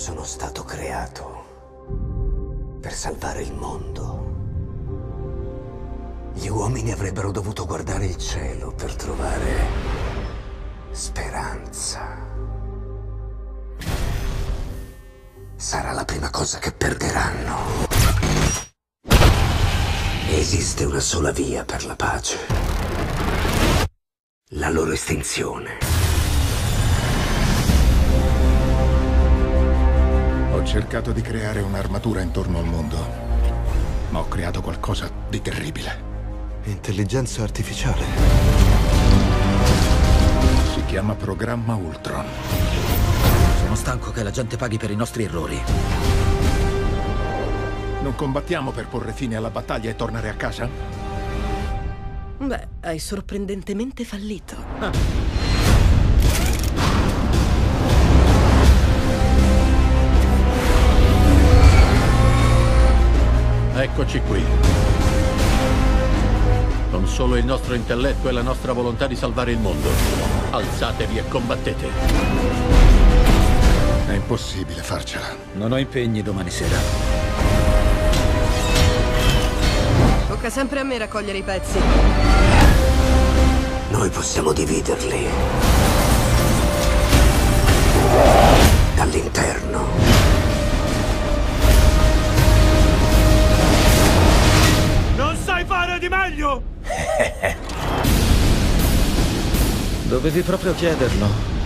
Sono stato creato per salvare il mondo. Gli uomini avrebbero dovuto guardare il cielo per trovare speranza. Sarà la prima cosa che perderanno. Esiste una sola via per la pace. La loro estinzione. Ho cercato di creare un'armatura intorno al mondo, ma ho creato qualcosa di terribile. Intelligenza artificiale. Si chiama programma Ultron. Sono stanco che la gente paghi per i nostri errori. Non combattiamo per porre fine alla battaglia e tornare a casa? Beh, hai sorprendentemente fallito. Ah. Eccoci qui. Con solo il nostro intelletto e la nostra volontà di salvare il mondo. Alzatevi e combattete. È impossibile farcela. Non ho impegni domani sera. Tocca sempre a me raccogliere i pezzi. Noi possiamo dividerli. Dall'interno. Dovevi proprio chiederlo.